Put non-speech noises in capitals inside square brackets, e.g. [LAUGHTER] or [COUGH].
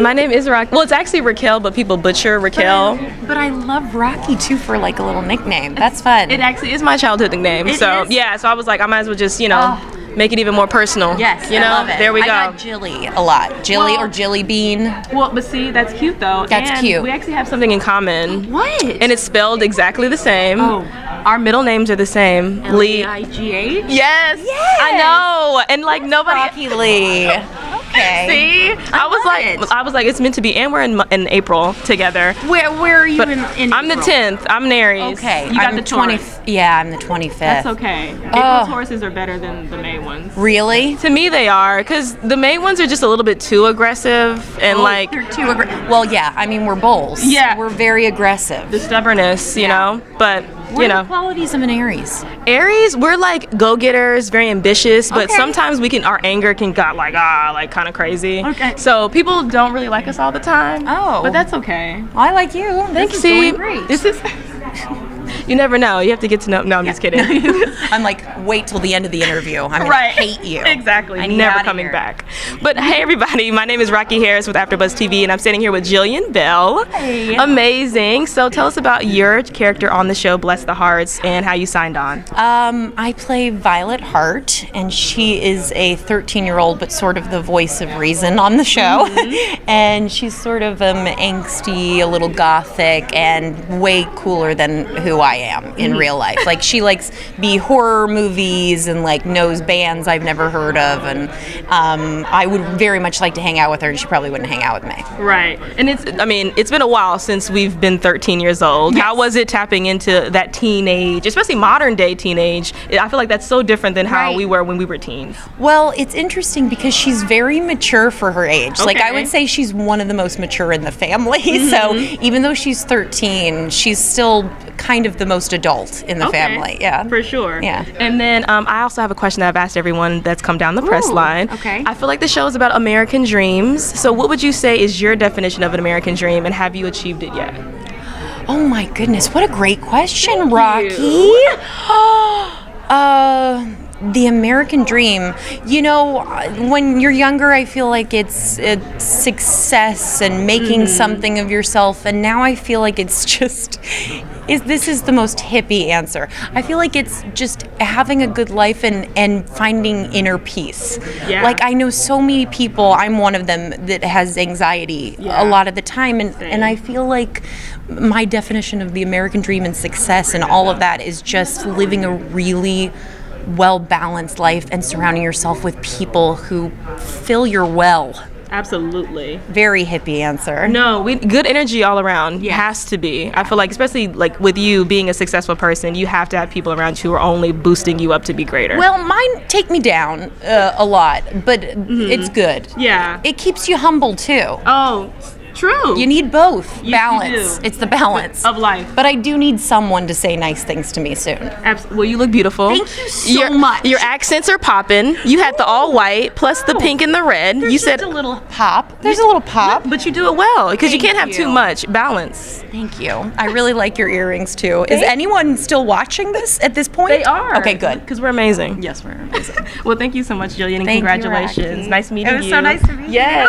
My name is Rocky. Well, it's actually Raquel, but people butcher Raquel. But I love Rocky too for like a little nickname. That's fun. It actually is my childhood nickname. It so is? yeah, so I was like, I might as well just you know Oh. make it even more personal. yes, you I know. love it. There we go. I got Jilly a lot. Jilly Well- or Jilly Bean. well, but see, that's cute though. That's And cute. We actually have something in common. What? And it's spelled exactly the same. Oh. Our middle names are the same. Lee. L-E-I-G-H? Yes. Yes. I know. And like nobody. Rocky Lee. Okay. See, I, was like, it. I was like, it's meant to be, and we're in, in April together. Where where are you But in, in I'm the tenth. I'm an Aries. Okay. You got I'm the 20 Yeah, I'm the 25th. That's okay. April Oh. Tauruses are better than the May ones. Really? To me, they are because the May ones are just a little bit too aggressive and oh, like They're too aggr- Well, yeah. I mean, we're bulls. Yeah. We're very aggressive. the stubbornness, you Yeah. know. But What you are know, the qualities of an Aries? Aries, we're like go-getters, very ambitious, but Okay. sometimes we can our anger can got like ah like kind of crazy. Okay. So people don't really like us all the time. Oh. But that's okay. I like you. This is See, this is. [LAUGHS] you never know. You have to get to know. No, I'm just kidding. [LAUGHS] I'm like, wait till the end of the interview. I'm gonna right. hate you. Exactly. Never coming here. back. But hey, everybody. My name is Rocky Harris with AfterBuzz TV, and I'm standing here with Jillian Bell. Hey. Amazing. So tell us about your character on the show, Bless the Harts, and how you signed on. Um, I play Violet Hart, and she is a 13 year old, but sort of the voice of reason on the show. Mm-hmm. [LAUGHS] and she's sort of um, angsty, a little gothic, and way cooler than who I am in real life. Like, she likes be horror movies and like knows bands I've never heard of. And um, I would very much like to hang out with her, and she probably wouldn't hang out with me. Right. And it's, I mean, it's been a while since we've been 13 years old. How was it tapping into that teenage, especially modern day teenage? I feel like that's so different than how Right. we were when we were teens. Well, it's interesting because she's very mature for her age. Like I would say she's one of the most mature in the family. [LAUGHS] Mm-hmm. So even though she's 13, she's still kind of the most adult in the Okay. family. Yeah. For sure. Yeah. And then um, I also have a question that I've asked everyone that's come down the press Ooh, line. okay. I feel like the show is about American dreams. So, what would you say is your definition of an American dream, and have you achieved it yet? Oh my goodness, what a great question, Rocky. you. [GASPS] uh the American dream. You know, when you're younger, I feel like it's, it's success and making mm-hmm. something of yourself, and now I feel like it's [LAUGHS] just. Is this is the most hippie answer? I feel like it's just having a good life and and finding inner peace. Yeah. Like I know so many people. I'm one of them that has anxiety Yeah. a lot of the time, and Same. and I feel like my definition of the American dream and success and all of that is just living a really well balanced life and surrounding yourself with people who fill your well. Absolutely. Very hippie answer. No, we good energy all around Yes. has to be. I feel like, especially like with you being a successful person, you have to have people around you who are only boosting you up to be greater. Well, mine take me down uh, a lot, but it's good. yeah. It keeps you humble too. oh, true. You need both. you balance. do. It's the balance. of life. But I do need someone to say nice things to me soon. Abs- well, you look beautiful. Thank you so your, much. Your accents are popping. You had the all white plus the pink and the red. you There's said, just a little pop. There's a little pop. but you do it well because you can't have too much balance. Thank you. I really like your earrings too. Is anyone still watching this at this point? They are. Okay, good. Because we're amazing. Yes, we're amazing. [LAUGHS] Well, thank you so much, Jillian, and Thank congratulations. Nice meeting you. It was you. so nice to meet you. Yes.